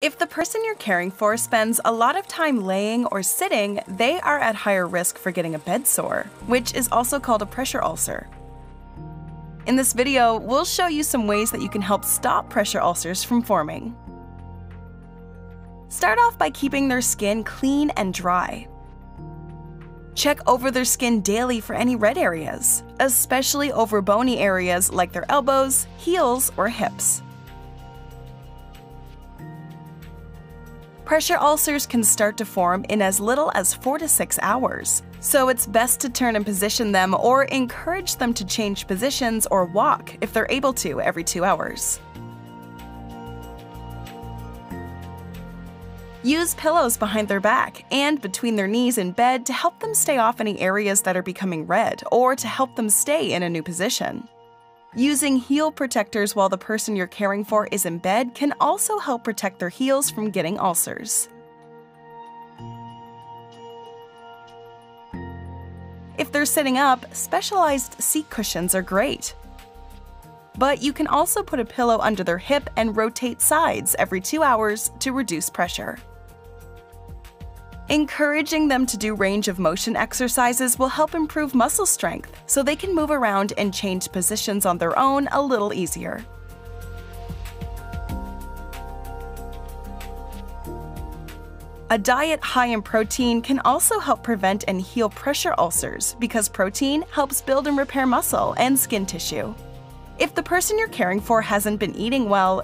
If the person you're caring for spends a lot of time laying or sitting, they are at higher risk for getting a bed sore, which is also called a pressure ulcer. In this video, we'll show you some ways that you can help stop pressure ulcers from forming. Start off by keeping their skin clean and dry. Check over their skin daily for any red areas, especially over bony areas like their elbows, heels, or hips. Pressure ulcers can start to form in as little as 4 to 6 hours, so it's best to turn and position them or encourage them to change positions or walk if they're able to every 2 hours. Use pillows behind their back and between their knees in bed to help them stay off any areas that are becoming red or to help them stay in a new position. Using heel protectors while the person you're caring for is in bed can also help protect their heels from getting ulcers. If they're sitting up, specialized seat cushions are great. But you can also put a pillow under their hip and rotate sides every two hours to reduce pressure. Encouraging them to do range of motion exercises will help improve muscle strength so they can move around and change positions on their own a little easier. A diet high in protein can also help prevent and heal pressure ulcers because protein helps build and repair muscle and skin tissue. If the person you're caring for hasn't been eating well,